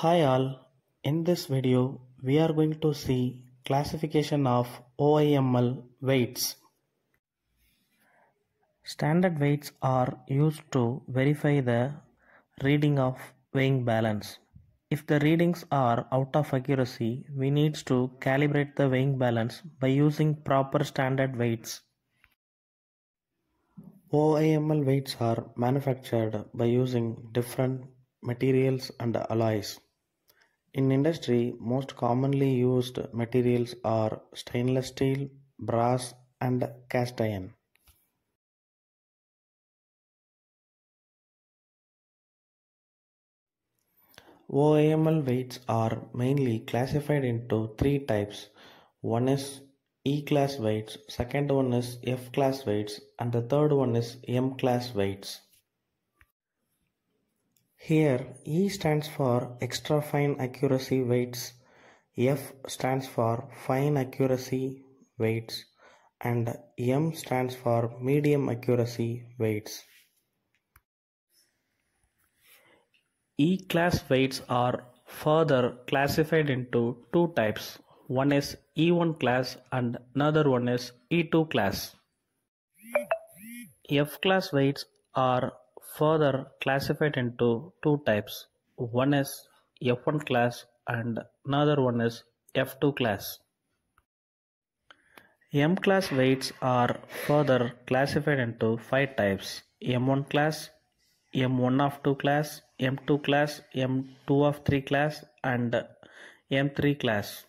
Hi all, in this video we are going to see classification of OIML weights. Standard weights are used to verify the reading of weighing balance. If the readings are out of accuracy, we need to calibrate the weighing balance by using proper standard weights. OIML weights are manufactured by using different materials and alloys. In industry, most commonly used materials are stainless steel, brass, and cast iron. OIML weights are mainly classified into three types. One is E class weights, second one is F class weights, and the third one is M class weights. Here E stands for extra fine accuracy weights, F stands for fine accuracy weights, and M stands for medium accuracy weights. E class weights are further classified into two types. One is E1 class and another one is E2 class. F class weights are further classified into two types. One is F1 class and another one is F2 class. M class weights are further classified into five types. M1 class, M1 of 2 class, M2 class, M2 of 3 class and M3 class.